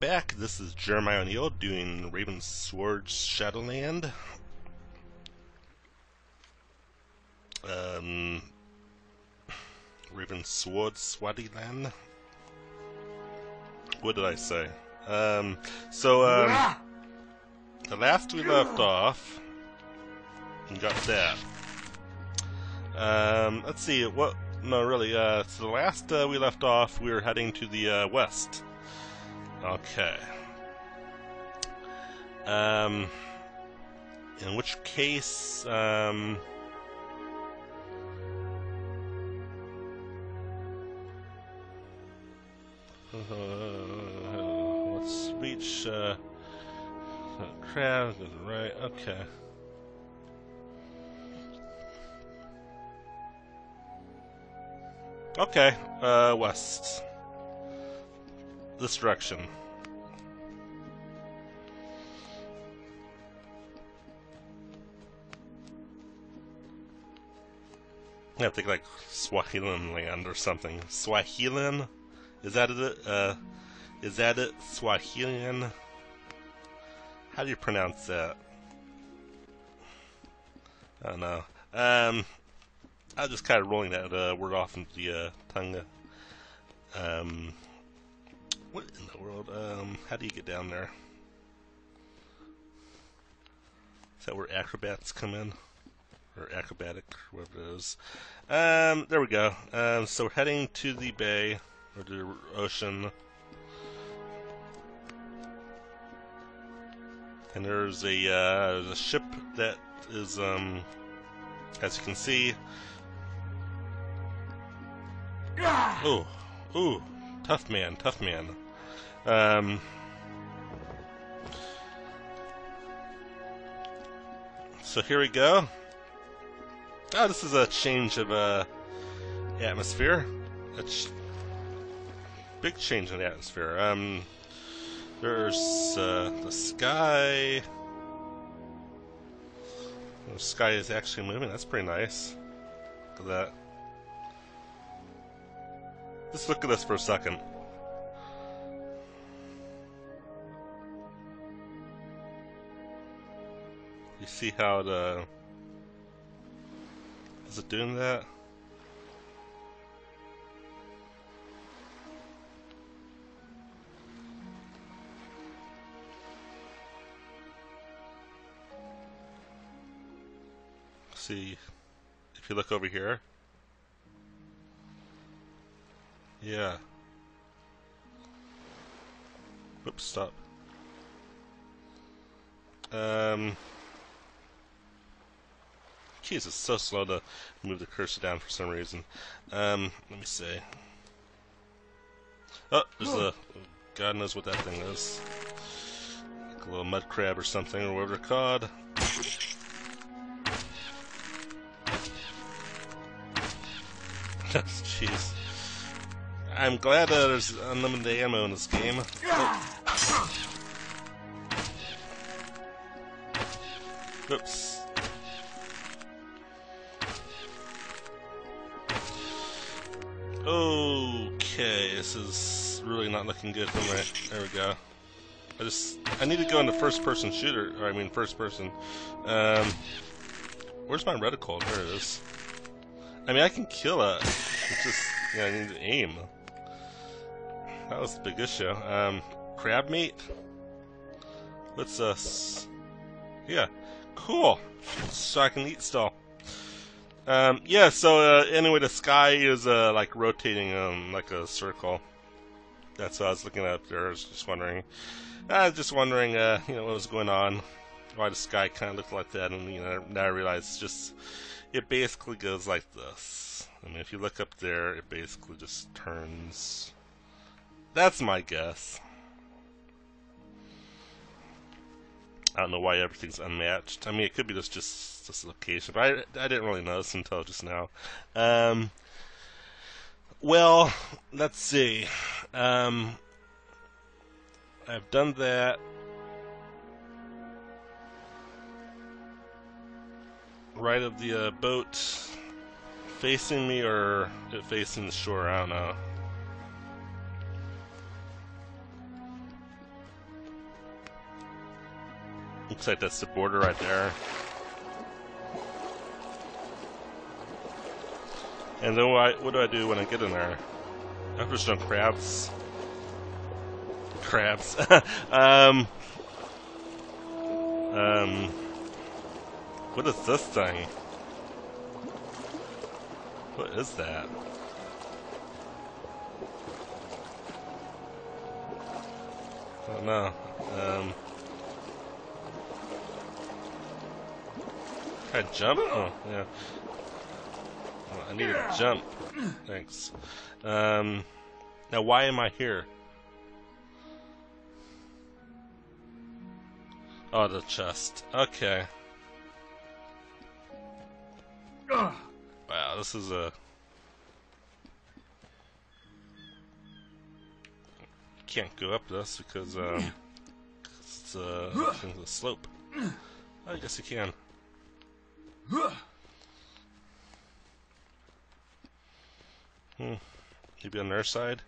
back. This is Jeremiah O'Neal doing Ravensword Shadowland. Um, Ravensword Swaziland. What did I say? Um, so, um, the last we left off, we got that. Um, let's see, what, no, really, uh, so the last uh, we left off, we were heading to the uh, west. Okay. Um, in which case, um, uh, let's reach, uh, crab, right, okay. Okay, uh, west. This direction. I think like Swahilan land or something. Swahilan? Is that it? Uh, is that it? Swahilian? How do you pronounce that? I don't know. Um, I was just kind of rolling that uh, word off into the uh, tongue. Um, what in the world? Um, how do you get down there? Is that where acrobats come in? Or acrobatic, whatever it is. Um, there we go. Um, so we're heading to the bay, or the ocean. And there's a, uh, there's a ship that is, um, as you can see, Ooh, ooh, tough man, tough man. Um, so here we go. Oh, this is a change of uh, atmosphere. A ch big change in the atmosphere. Um, there's uh, the sky. The sky is actually moving. That's pretty nice. Look at that. Let's look at this for a second. You see how the is it doing that? See, if you look over here, yeah. Oops, stop. Um, Jeez, it's so slow to move the cursor down for some reason. Um, let me see. Oh, there's a... God knows what that thing is. Like a little mud crab or something, or whatever they're called. Jeez. I'm glad that there's unlimited ammo in this game. Oops. Okay, this is really not looking good for me. There we go. I just I need to go into first person shooter or I mean first person. Um where's my reticle? There it is. I mean I can kill it. It's just yeah, I need to aim. That was the big issue. Um, crab meat? What's this? Yeah, cool. So I can eat still. Um, yeah, so uh, anyway, the sky is uh, like rotating um, like a circle. That's what I was looking at there. I was just wondering. I was just wondering, uh, you know, what was going on. Why the sky kind of looked like that, and you know, now I realize it's just it basically goes like this. I mean, if you look up there, it basically just turns that's my guess. I don't know why everything's unmatched. I mean, it could be just just this location, but I, I didn't really notice until just now. Um, well, let's see. Um, I've done that. Right of the uh, boat facing me or facing the shore, I don't know. Looks like that's the border right there. And then what, what do I do when I get in there? After some crabs. Crabs. um. Um. What is this thing? What is that? I don't know. Um. Can I jump? Oh, yeah. Oh, I need to jump. Thanks. Um, now, why am I here? Oh, the chest. Okay. Wow, this is a... Can't go up this because, um, it's, uh, it's a slope. I guess you can. Maybe on their side?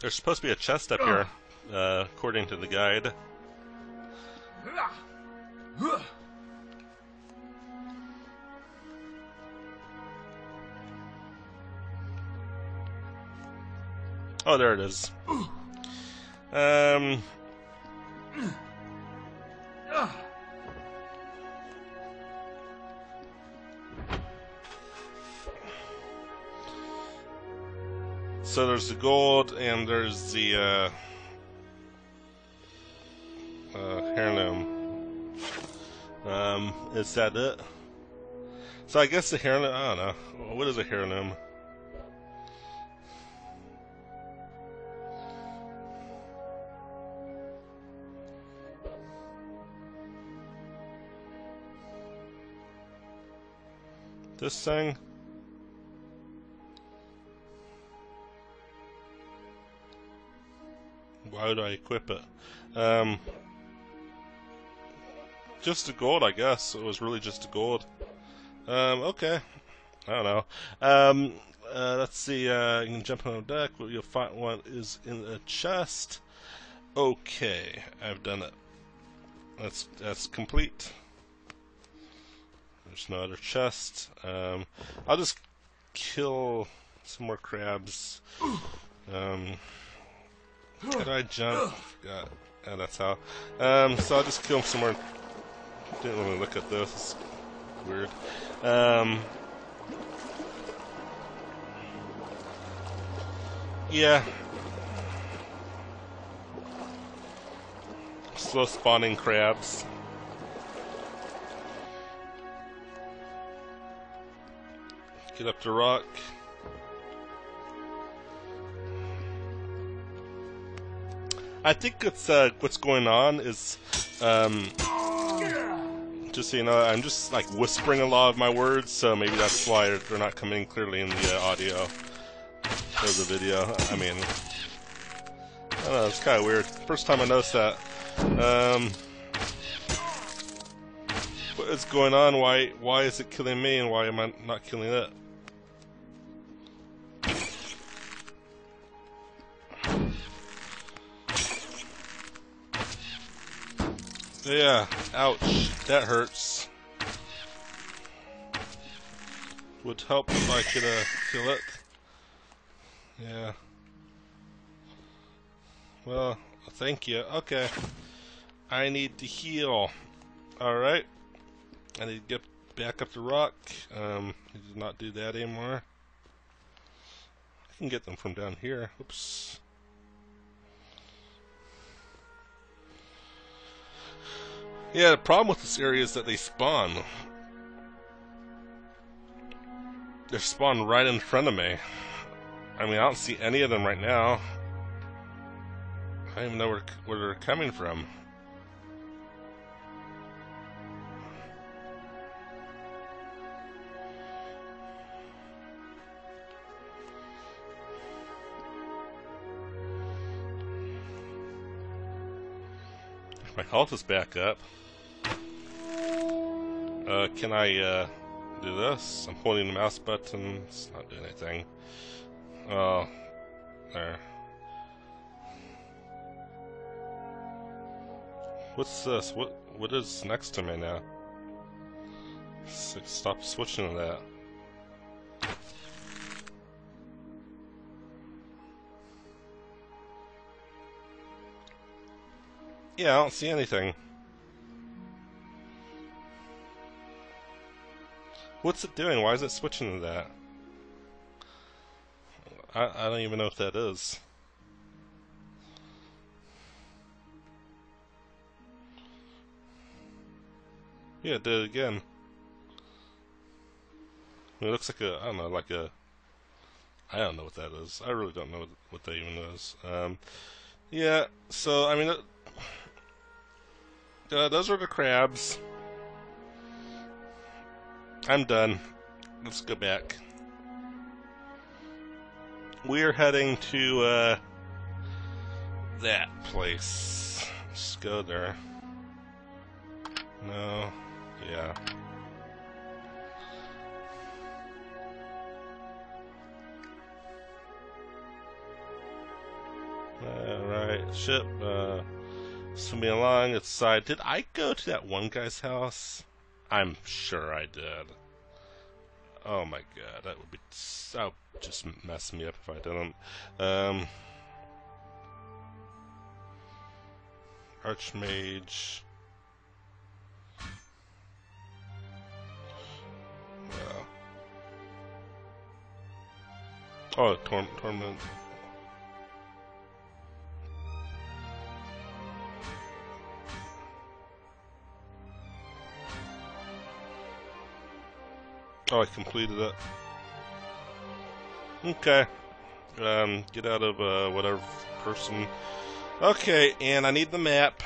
There's supposed to be a chest up here, uh, according to the guide. Oh, there it is. Um. So there's the gold and there's the uh, uh, heirloom. Um, is that it? So I guess the heirloom. I don't know. What is a heirloom? This thing? Why do I equip it? Um, just a gourd, I guess. It was really just a gourd. Um, okay. I don't know. Um, uh, let's see. Uh, you can jump on the deck. What you'll find one is in a chest. Okay, I've done it. That's that's complete. There's no other chest. Um, I'll just kill some more crabs. Um, can I jump? Yeah, that's how. Um, so I'll just kill some more. Didn't really look at this. It's weird. Um, yeah. Slow spawning crabs. Get up to rock. I think it's uh, what's going on is, um, just so you know, I'm just like whispering a lot of my words, so maybe that's why they're not coming clearly in the uh, audio of the video. I mean, I don't know, it's kind of weird. First time I noticed that. Um, what is going on? Why why is it killing me, and why am I not killing it? Yeah, ouch. That hurts. Would help if I could uh, kill it. Yeah. Well, thank you. Okay. I need to heal. Alright. I need to get back up the rock. Um, I did not do that anymore. I can get them from down here. Oops. Yeah, the problem with this area is that they spawn. They're spawned right in front of me. I mean, I don't see any of them right now. I don't even know where, where they're coming from. My health is back up. Uh, can I, uh, do this? I'm holding the mouse button. It's not doing anything. Oh, there. What's this? What what is next to me now? Stop switching to that. Yeah, I don't see anything. What's it doing? Why is it switching to that? I, I don't even know if that is. Yeah, it did it again. It looks like a, I don't know, like a, I don't know what that is. I really don't know what, that even is. Um, yeah, so, I mean, it, uh, those are the crabs. I'm done. Let's go back. We're heading to, uh, that place. Let's go there. No. Yeah. Alright, ship, uh, swimming along its side. Did I go to that one guy's house? I'm sure I did. Oh my god, that would be so just mess me up if I didn't. Um, Archmage. Oh, Torm Oh, I completed it. Okay. Um, get out of uh, whatever person. Okay, and I need the map.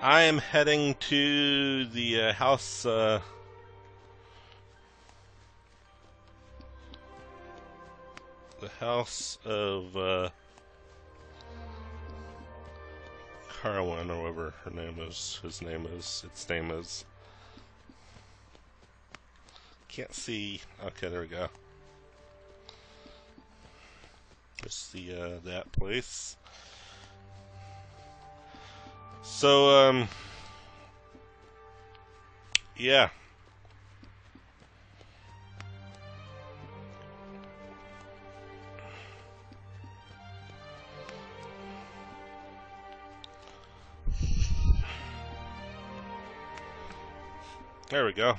I am heading to the uh, house. Uh, the house of. Carwin, or whatever her name is, his name is, its name is. Can't see. Okay, there we go. Just the uh, that place. So, um, yeah. There we go.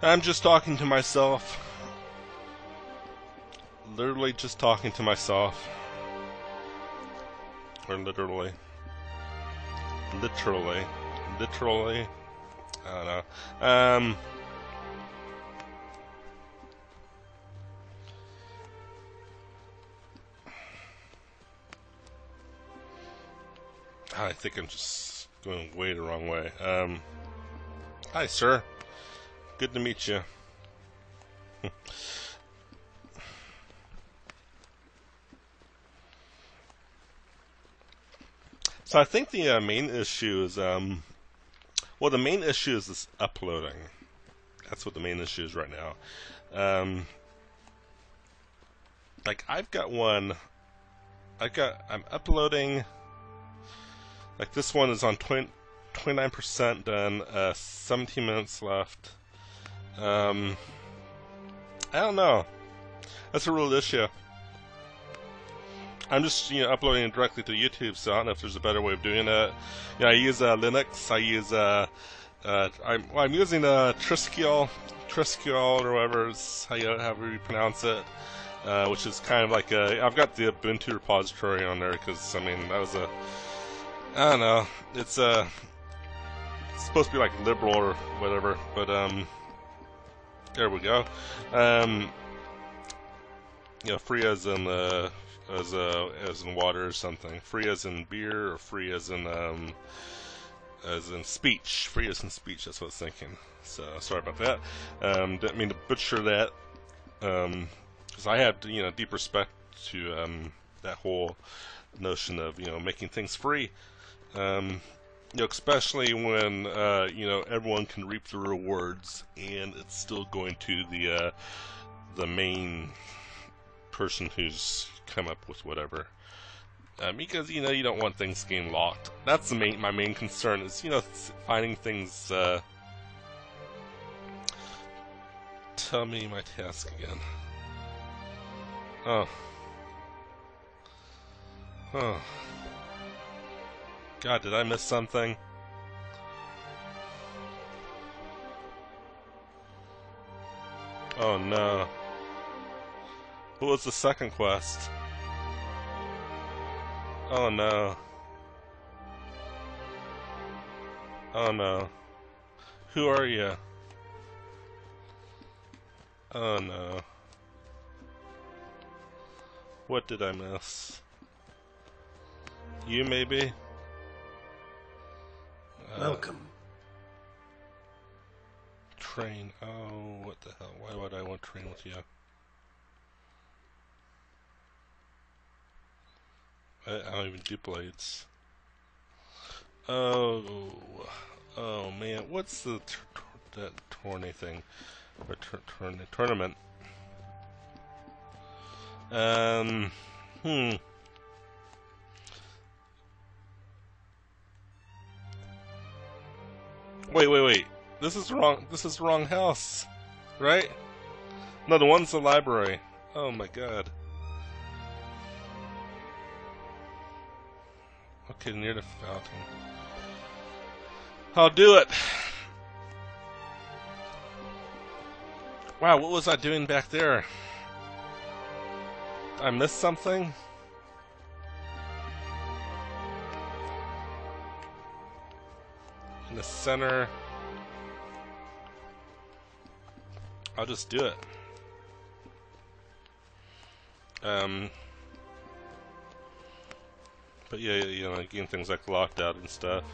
I'm just talking to myself. Literally just talking to myself. Or literally. Literally. Literally. I don't know. Um. Think I'm just going way the wrong way. Um, hi, sir. Good to meet you. so I think the uh, main issue is, um, well, the main issue is this uploading. That's what the main issue is right now. Um, like I've got one. I've got. I'm uploading like this one is on 20, 29% done, uh, 17 minutes left. Um, I don't know. That's a real issue. I'm just you know uploading it directly to YouTube, so I don't know if there's a better way of doing it. Know, I use uh, Linux. I use uh, uh, I'm well, I'm using uh, Trisquel, Trisquel or whatever how you however you pronounce it, uh, which is kind of like a. I've got the Ubuntu repository on there because I mean that was a I don't know. It's uh, it's supposed to be like liberal or whatever, but um, there we go. Um, you know, free as in uh, as uh, as in water or something. Free as in beer, or free as in um, as in speech. Free as in speech. That's what I was thinking. So sorry about that. Um, didn't mean to butcher that. Um, because I have you know deep respect to um that whole notion of you know making things free. Um, you know, especially when uh, you know everyone can reap the rewards, and it's still going to the uh, the main person who's come up with whatever. Uh, because you know you don't want things getting locked. That's the main my main concern is you know finding things. Uh... Tell me my task again. Oh. Oh. God, did I miss something? Oh no. What was the second quest? Oh no. Oh no. Who are you? Oh no. What did I miss? You maybe? Welcome. Train. Oh, what the hell? Why would I want to train with you? I, I don't even do blades. Oh, oh man, what's the that tourney thing? Or tournament? Um, hmm. Wait, wait, wait. This is wrong. This is wrong house, right? No, the one's the library. Oh my god. Okay, near the fountain. I'll do it. Wow, what was I doing back there? I missed something? The center. I'll just do it. Um, but yeah, you know, again, things like locked-out and stuff.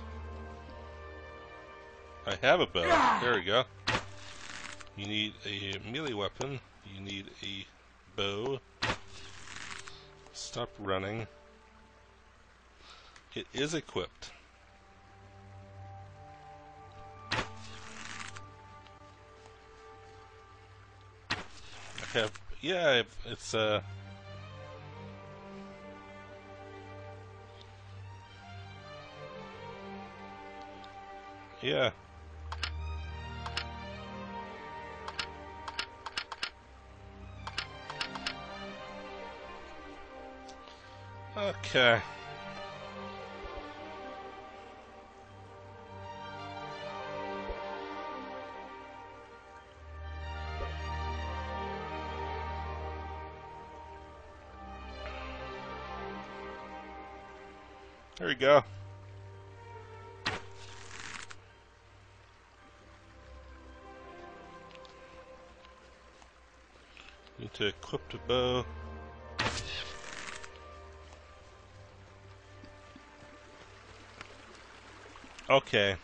I have a bow. There we go. You need a melee weapon. You need a bow. Stop running. It is equipped. Have, yeah, it's, uh, Yeah. Okay. There we go. Need to equip the bow. Okay.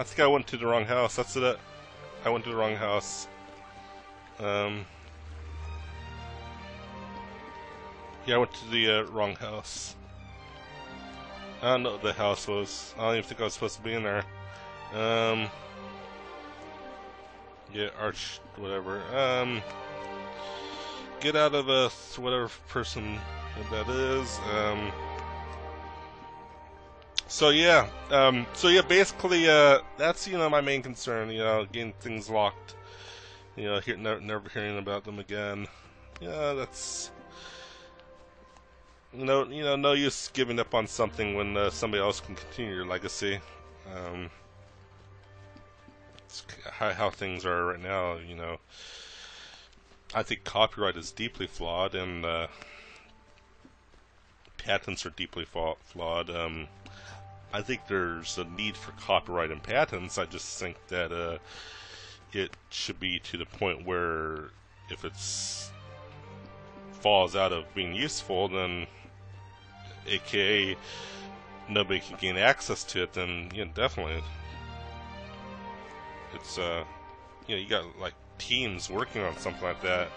I think I went to the wrong house. That's it. I went to the wrong house. Um, yeah, I went to the uh, wrong house. I don't know what the house was. I don't even think I was supposed to be in there. Um, yeah, arch, whatever. Um, get out of a whatever person that is. Um, so yeah, um, so yeah, basically, uh, that's you know my main concern. You know, getting things locked. You know, hear, never, never hearing about them again. Yeah, that's you know, you know, no use giving up on something when uh, somebody else can continue your legacy. Um, how, how things are right now, you know. I think copyright is deeply flawed, and uh, patents are deeply flawed. Um, I think there's a need for copyright and patents. I just think that uh, it should be to the point where if it's falls out of being useful, then AKA nobody can gain access to it, then yeah, definitely. It's uh, you know, you got like teams working on something like that,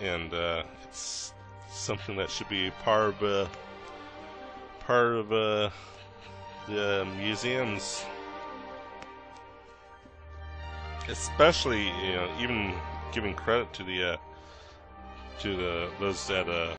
and uh, it's something that should be part of uh, part of uh, the museums, especially you know even giving credit to the uh, to the those that uh,